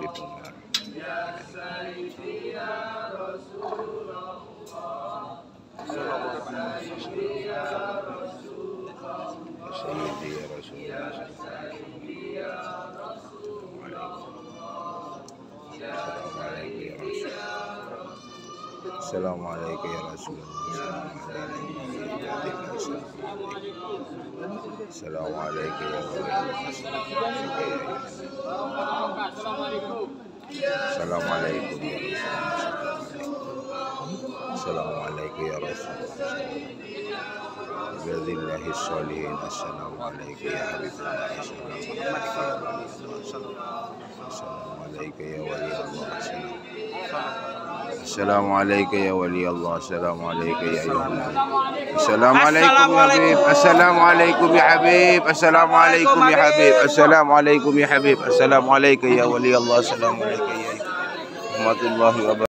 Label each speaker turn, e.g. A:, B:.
A: بكم. يا سيدي يا رسول الله يا سيدي يا رسول الله يا سيدي يا رسول الله السلام عليك يا رسول الله. السلام عليك يا رسول الله السلام عليك يا رسول الله. Assalamualaikum ya Rasulullah. Assalamualaikum ya Rasulullah. Bismillahirrahmanirrahim. sholihin. Assalamualaikum ya Habibullah. Assalamualaikum ya Rasulullah. Assalamualaikum ya Waliullah. Assalamualaikum. السلام عليك يا ولي الله. السلام عليك يا أيها السلام عليكم يا حبيب. السلام عليكم يا حبيب. السلام عليكم يا حبيب. السلام. عليكم يا حبيب. السلام عليك يا ولي الله. السلام عليك يا ورحمة الله وبركاته.